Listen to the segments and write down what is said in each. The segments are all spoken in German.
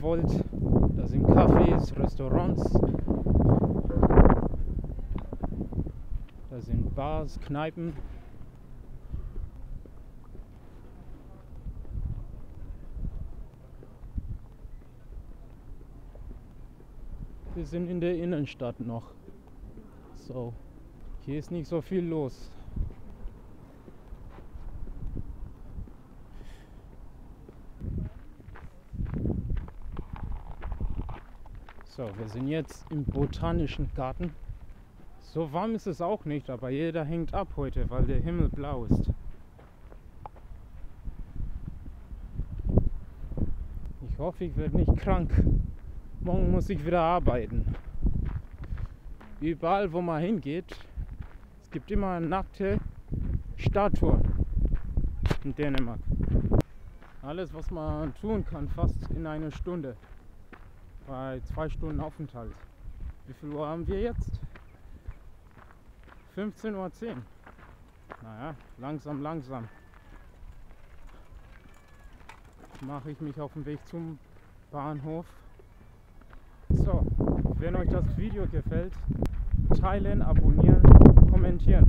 wollt. Da sind Cafés, Restaurants. Da sind Bars, Kneipen. Wir sind in der Innenstadt noch. So, hier ist nicht so viel los. So, wir sind jetzt im Botanischen Garten. So warm ist es auch nicht, aber jeder hängt ab heute, weil der Himmel blau ist. Ich hoffe, ich werde nicht krank. Morgen muss ich wieder arbeiten. Überall, wo man hingeht, es gibt immer nackte Statuen in Dänemark. Alles, was man tun kann, fast in einer Stunde. Bei zwei Stunden Aufenthalt. Wie viel Uhr haben wir jetzt? 15.10 Uhr. Naja, langsam, langsam. Mache ich mich auf den Weg zum Bahnhof. So, wenn euch das Video gefällt, teilen, abonnieren, kommentieren.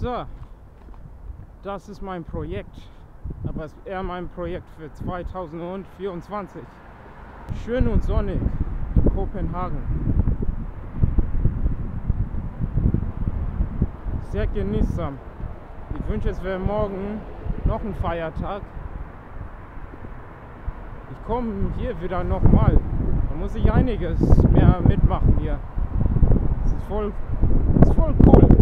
So, das ist mein Projekt, aber es ist eher mein Projekt für 2024. Schön und sonnig in Kopenhagen. Sehr genießsam. Ich wünsche, es wäre morgen noch ein Feiertag. Ich komme hier wieder nochmal. Da muss ich einiges mehr mitmachen hier. Das ist voll, ist voll cool.